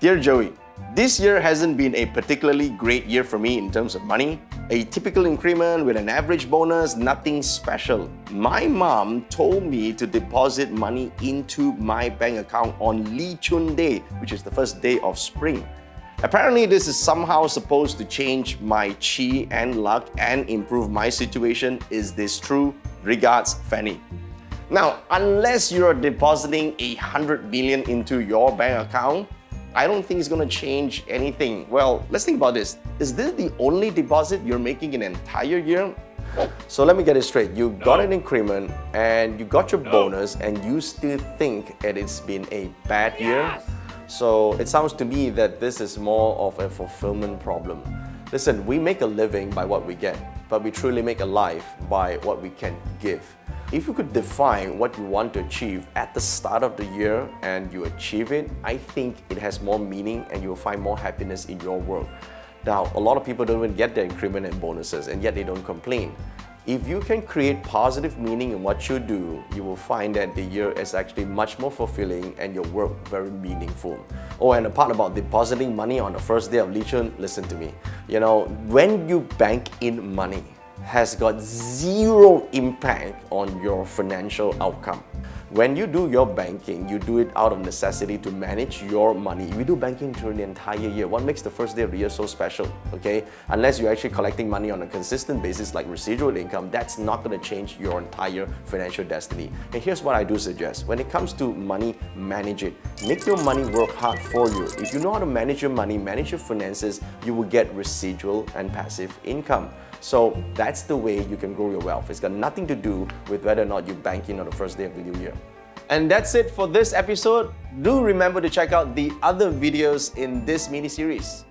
Dear Joey, this year hasn't been a particularly great year for me in terms of money. A typical increment with an average bonus, nothing special. My mom told me to deposit money into my bank account on Li Chun Day, which is the first day of spring. Apparently, this is somehow supposed to change my chi and luck and improve my situation. Is this true? Regards, Fanny. Now, unless you're depositing a hundred million into your bank account, I don't think it's going to change anything. Well, let's think about this. Is this the only deposit you're making an entire year? So let me get it straight. You got an increment and you got your bonus and you still think that it's been a bad year? So it sounds to me that this is more of a fulfillment problem. Listen, we make a living by what we get, but we truly make a life by what we can give. If you could define what you want to achieve at the start of the year and you achieve it, I think it has more meaning and you'll find more happiness in your work. Now, a lot of people don't even get their increment and bonuses and yet they don't complain. If you can create positive meaning in what you do, you will find that the year is actually much more fulfilling and your work very meaningful. Oh, and the part about depositing money on the first day of Chun, listen to me. You know, when you bank in money, has got zero impact on your financial outcome. When you do your banking, you do it out of necessity to manage your money. We do banking through the entire year. What makes the first day of the year so special? Okay, unless you're actually collecting money on a consistent basis like residual income, that's not going to change your entire financial destiny. And here's what I do suggest: when it comes to money, manage it. Make your money work hard for you. If you know how to manage your money, manage your finances, you will get residual and passive income. So that's the way you can grow your wealth. It's got nothing to do with whether or not you bank in on the first day of the new year. And that's it for this episode. Do remember to check out the other videos in this mini series.